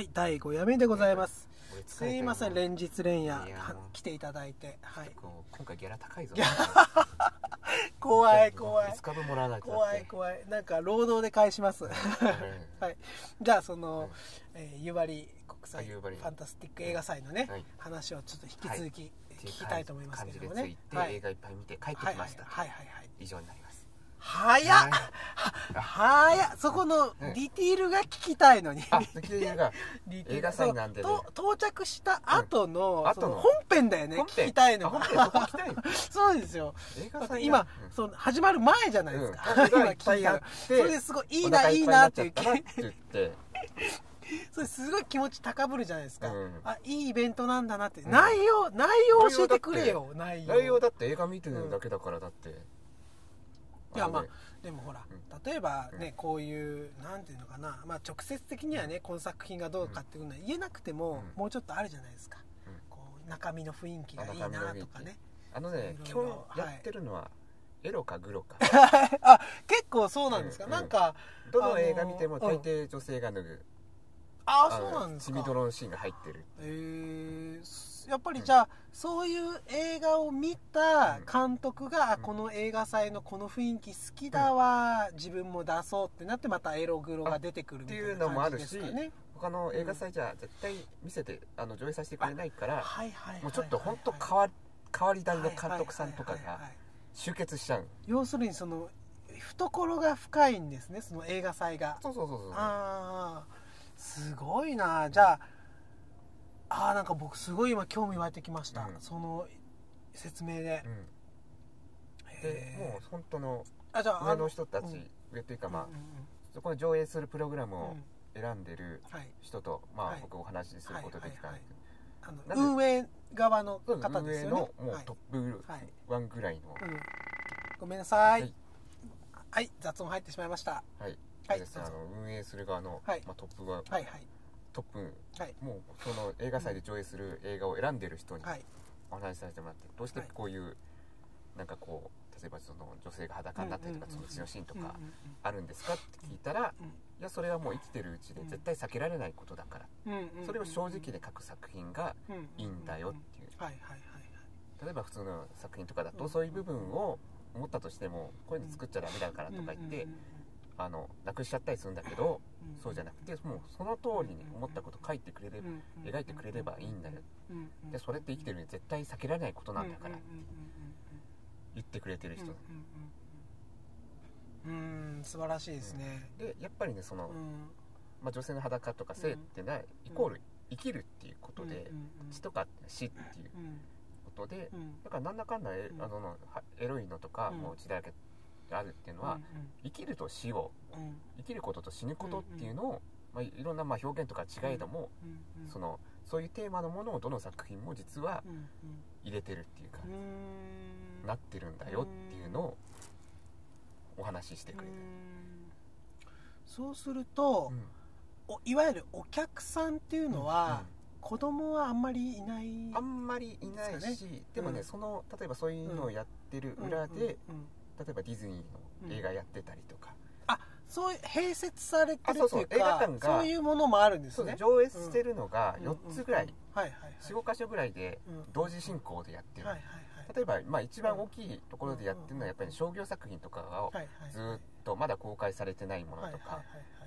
はい第5夜目でございます。すいません連日連夜いやもう。来ていただいてはい。今回ギャラ高いぞ。怖い怖い。スカブもらわない怖い怖い。なんか労働で返します。うんはい。じゃあその、えー、夕張国際あ夕張。ファンタスティック映画祭のね、はい。話をちょっと引き続き聞きたいと思いますけれどもね。感じでついて、はい。映画いっぱい見て帰ってはいはいきました、はいはいはい。以上になります早っ。はい早っ。そこのディティールが聞きたいのに。あで映画ディティール映画祭なんでね。到着した後の,、うん。後の。本編だよね。聞きたいのあ本編そこ聞きたいの。そうですよ。今、うん。その始まる前じゃないですか、うん。今いっぱいやって。それですごいいいおないいなっていうになって言って それすごい気持ち高ぶるじゃないですか、うん。あいいイベントなんだなって、うん。内容内容教えてくれよ。内容。内容だって映画見てるだけだからだって、いやまあでもほら、うん。例えばね、うん。こういうなんていうのかな、まあ、直接的にはねこの作品がどうかっていうのは言えなくても、うん。もうちょっとあるじゃないですか、うん。こう中身の雰囲気がいいなとかね。あのね基いろいろ本やってるのは、エロかグロか。あ結構そうなんですか、うん。なんかどの映画見ても大抵女性が脱ぐ、ああそうなんですか。ちみどろのシーンが入ってるえー、やっぱりじゃあ、そういう映画を見た監督が、この映画祭のこの雰囲気好きだわ、自分も出そうってなってまたエログロが出てくるみたいなっていうのもあ感るしじですかね他の映画祭じゃ絶対見せてあの上映させてくれないからもうちょっと本当変わり変わり種の監督さんとかが集結しちゃう。要するにその懐が深いんですねその映画祭が。そうそうそうそうああすごいな。じゃあああなんか僕すごい今興味湧いてきました、うん。その説明で、うん。もう本当の上の人たち、うん。上というかまあ、そこで上映するプログラムを選んでるはい。人と、まあはい僕お話しすることできたんで運営側の方ですよね。運営のもうはい。トップはい1ぐらいの、うん。ごめんなさい。はい。はい、雑音入ってしまいました。はい。はいですあの運営する側の、はい。まあ、トップが、はいはいトップはい。もうその映画祭で上映する映画を選んでる人にはい。お話しさせてもらってどうしてこういう、なんかこう例えばその女性が裸になったりとかその血のシーンとかあるんですかって聞いたら、うんいやそれはもう生きてるうちで絶対避けられないことだから、それを正直で書く作品がいいんだよっていう例えば普通の作品とかだとそういう部分を思ったとしてもこういうの作っちゃダメだからとか言ってあのなくしちゃったりするんだけどうんそうじゃなくてもうその通りに思ったこと書いてくれればうんうん描いてくれればいいんだよ。うんうん。でそれって生きてるに絶対避けられないことなんだから。うんうんうん言ってくれてる人。うんうんうんうん。うん素晴らしいですね。でやっぱりねそのうん。まあ女性の裸とか性ってないイコール生きるっていうことでうんうんうん。血とか死っていううん。ことでうん。だからなんだかんだエうん。あのはエロいのとかうん。もう血だらけあるっていうのは生きると死をうん。うん生きることと死ぬことっていうのを、まあ、いろんなまあ表現とか違えども、うんうんそのそういうテーマのものをどの作品も実はうん入れてるっていうか、うんうん。なってるんだよっていうのをお話ししてくれる、うん。そうするといわゆるお客さんっていうのは子供はあんまりいないうんあんまりいないしでもね、うん。その例えばそういうのをやってる裏で、うんうんうん例えばディズニーの映画やってたりとか、あそういう併設されてるっていうあそうそう映画か館がそういうものもあるんですね。上映してるのが4つぐらい、うんうん。うんはいはいはい。45箇所ぐらいでうん。同時進行でやってる、例えば、まあ、一番大きいところでやってるのはやっぱり商業作品とかをずーっとまだ公開されてないものとか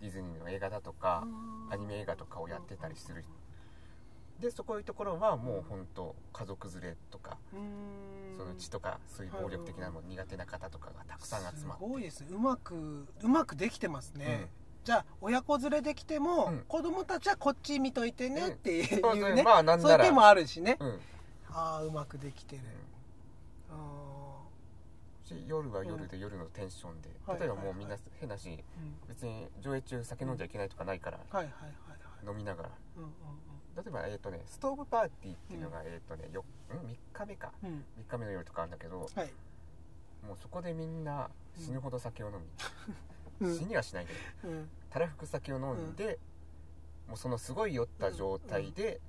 ディズニーの映画だとかはいアニメ映画とかをやってたりするでそこいうところはもう本当家族連れとかうん。その血とかそういう暴力的なもの苦手な方とかがたくさん集まって。すごいです。ねうまくうまくできてますね、うん。じゃあ親子連れできても、うん。子供たちはこっち見といてねっていう,、ね、まあなんそういう手もあるしね、うん。ああうまくできてる、あし夜は夜で夜のテンションではい例えばもうみんな変だし別に上映中酒飲んじゃいけないとかないから飲みながら。例えばえっとねストーブパーティーっていうのがえっとねよん？3日目か。うん。うん3日目の夜とかあるんだけどはい。もうそこでみんな死ぬほど酒を飲み、うん。死にはしないけどうん。たらふく酒を飲んで、もうそのすごい酔った状態で、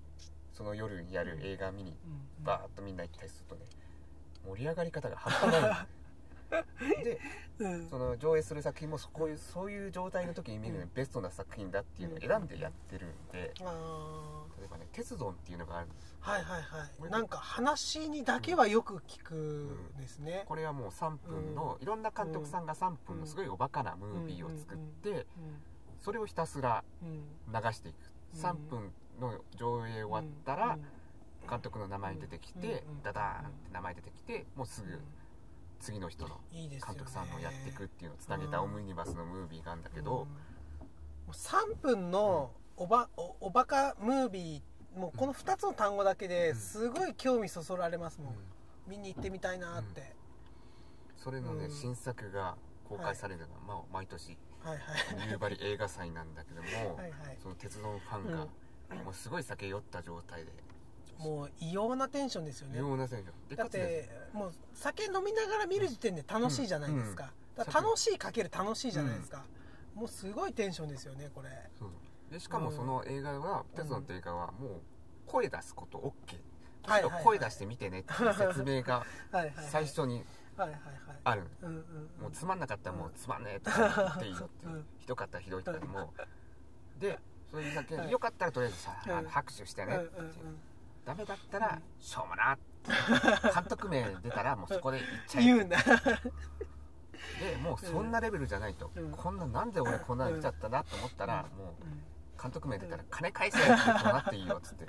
その夜にやる映画見にうん。バーッとみんな行ったりするとね盛り上がり方が半端ない でうん。その上映する作品もそこういうそういう状態の時に見るのにベストな作品だっていうのを選んでやってるんであ例えばね「鉄道」っていうのがあるんですーはいはい。はいなんか話にだけはよく聞くんですね、これはもう3分のいろんな監督さんが3分のすごいおバカなムービーを作ってそれをひたすらうんうん流していく。うん。3分の上映終わったらうん。監督の名前出てきてうんダダーンって名前出てきてもうすぐ次の人の監督さんのやっていくっていうのをつなげたオムニバスのムービーがあるんだけうん。ど、3分のおばおおバカムービーもうこの2つの単語だけですごい興味そそられますもん、見に行ってみたいなって、それのね、うん。新作が公開されるの。は、まあ、毎年。はいはい。夕張映画祭なんだけどもはいはい。その鉄道ファンが、もうすごい酒酔った状態でもう異様なテンションですよね。妙な選手でだっかつねてもう酒飲みながら見る時点で楽しいじゃないですか,、うん。だから楽しいかける楽しいじゃないですか、もうすごいテンションですよねこれ。そう。でしかもその映画は、鉄道って映画はもう声出すこと OK 声出して見てねっていう説明が はいはいはい。最初にはいはいはい。ある。うんうんうん。もうつまんなかったらもうつまんねえとか言っていいよっていううん。ひどかったらひどいとかでも。でそういう酒はい。よかったらとりあえずさあうん。の拍手してう。んうんねっていうダメだったらしょうもな。って監督名出たらもうそこで言っちゃえ。言うんだでもうそんなレベルじゃないと。うん。こんななんで俺こんなの見ちゃったなと思ったらもう監督名出たら金返せってなっていいよっつって。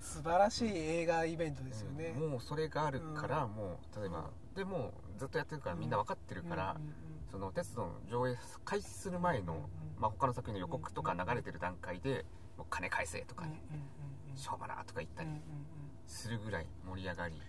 素晴らしい映画イベントですよね、うん。もうそれがあるからもう例えばでもうずっとやってるからみんな分かってるからその鉄道の上映開始する前のまあ他の作品の予告とか流れてる段階でもう金返せとかねしょうもなとか言ったりうんうんうんするぐらい盛り上がり。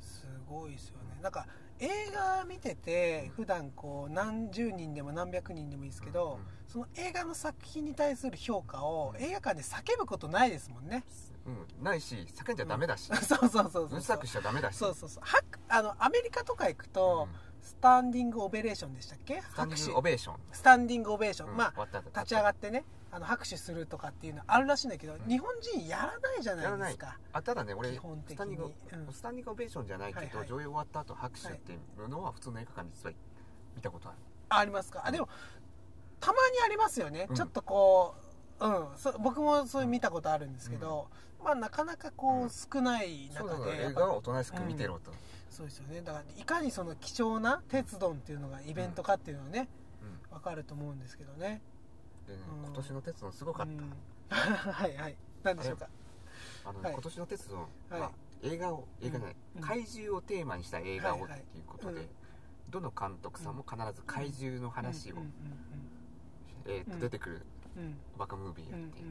すごいですよね。なんか映画見てて普段こう何十人でも何百人でもいいですけど、その映画の作品に対する評価を映画館で叫ぶことないですもんね。うん。うんないし叫んじゃダメだし。そうそうそうそうう。るさくしちゃダメだし。そうそうそう。はあのアメリカとか行くと、うんスタンディングオベレーションでしたっけ？スタンディオベーション。スタンディングオベーション、うんまあ立ち上がってねあの拍手するとかっていうのあるらしいんだけど、日本人やらないじゃないですか。あただね俺基本的に。スタンディング、うん。スタンディングオベーションじゃないけど、はいはい。上映終わった後拍手っていうのは普通の映画館で実は見たことある。あありますか？あでもたまにありますよね、うん。ちょっとこううん。そ僕もそういう見たことあるんですけど、まあなかなかこう、うん。少ない中で映画はおとなしく見てろと、そうですよね。だからいかにその貴重な鉄道っていうのがイベントかっていうのはね、うん。わかると思うんですけどね、でね、うん。今年の鉄道すごかった、うん。はいはい。何でしょうか？あの今年の鉄道は、はい。映画を映画じゃない、うん。怪獣をテーマにした映画をってはい。うことで、うん。どの監督さんも必ず怪獣の話を、うん。えーとうん。出てくるバカムービーうんうんやって、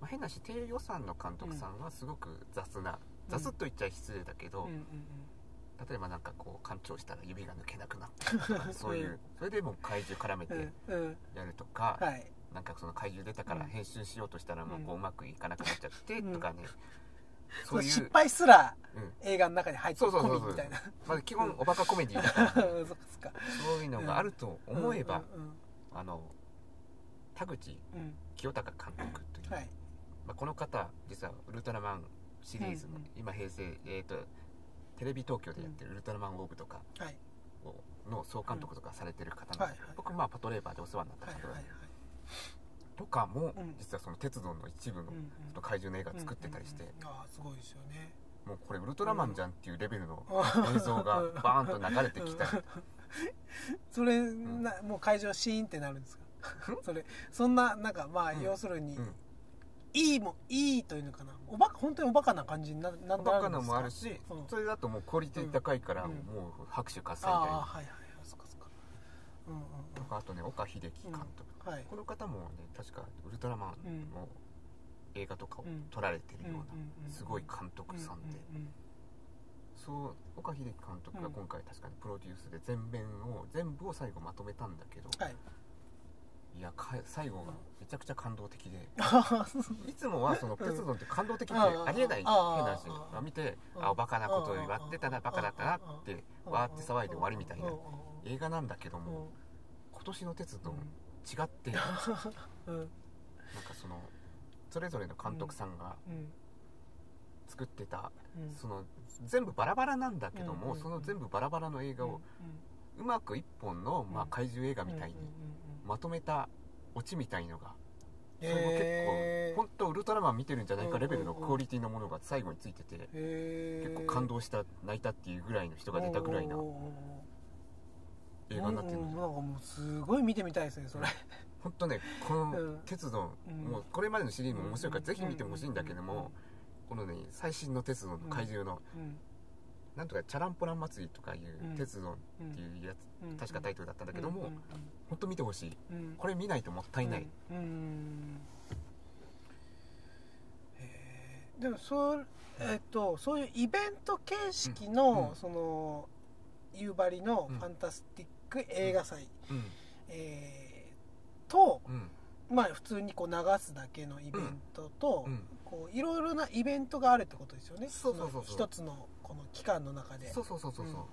まあ、変なし低予算の監督さんはすごく雑な、雑と言っちゃ失礼だけど、うんうんうん。例えばなんかこう干潮したら指が抜けなくなったりとか そういう、うん。それでもう怪獣絡めてうん。うん。やるとか、はい。なんかその怪獣出たからうん。編集しようとしたらもうこううんうまくいかなくなっちゃってうん。とかね、そそうう。いう失敗すらうん。映画の中に入ってそうそうそうそう。込みみたいな。まあ、基本おバカコメディだから。そういうのがあると思えば、うん。あの田口うん。うん清隆監督という、うんはい。まあ、この方実はウルトラマンシリーズの、うんうん。今平成、えー、とテレビ東京でやってるウルトラマンオーブとかはい。をの総監督とかされてる方なんで、はいはい僕まあパトレーバーでお世話になった人はいはいはい。とかも、うん。実はその鉄道の一部のうんうん。その怪獣の映画作ってたりして、うんうんうん。ああすごいですよね。もうこれウルトラマンじゃんっていうレベルのうん。映像がバーンと流れてきた。り、それなもう会場シーンってなるんですか？それそんななんかまあうん要するにうん。いいもいいというのかな。おば本当におバカな感じにななバカなのもあるし、うん。それだともうクオリティ高いから、うん。もう拍手喝采みたいな。ああはいはいはい。そっかそっか。うんうんとかあとね岡秀樹監督、うん。はい。この方もね確かウルトラマンの映画とかをうん撮られてるよううん。うんうんなすごい監督さんで、うんうんそう岡秀樹監督が今回確かにプロデュースで全面を全部を最後まとめたん。だけど、はいいやか最後がめちゃくちゃ感動的で、あいつもはその鉄道って感動的ってうん。ありえない変あな話あを見てうん。あバカなことを言わってたなバカだったなってわーって騒いで終わりみたいなうん。映画なんだけどうん。も今年の鉄道うん違ってなん。かうん。そのそれぞれの監督さんがうん。作ってたうん。その全部バラバラなんだけども、うん。その全部バラバラの映画をうまく一本の、まあ、うん。怪獣映画みたいにまとめたオチみたいのがそへれも結ー構本当ウルトラマン見てるんじゃないかレベルのクオリティのものが最後についてて結構感動した泣いたっていうぐらいの人が出たぐらいな映画になってるうんうんなんかもうすごい見てみたいですねそれ。本当ねこうん。の鉄道、うん。もうこれまでのシリーズも面白いからうん。ぜひ見てほしいんだけども、このね最新の鉄道の怪獣の、うんなんとかチャランポラン祭りとかいううん鉄道うんっていうやつ、うん。確かタイトルだったんだけども、本当見てほしい。これ見ないともったいない、でもそうえっとそういうイベント形式の、その夕張のファンタスティック映画祭、うん。えーと、うん。まあ普通にこう流すだけのイベントと、うん。こういろいろなイベントがあるってことですよね。そうそうそうそう。の一つのこの期間の中で。そうそうそうそうそう、うん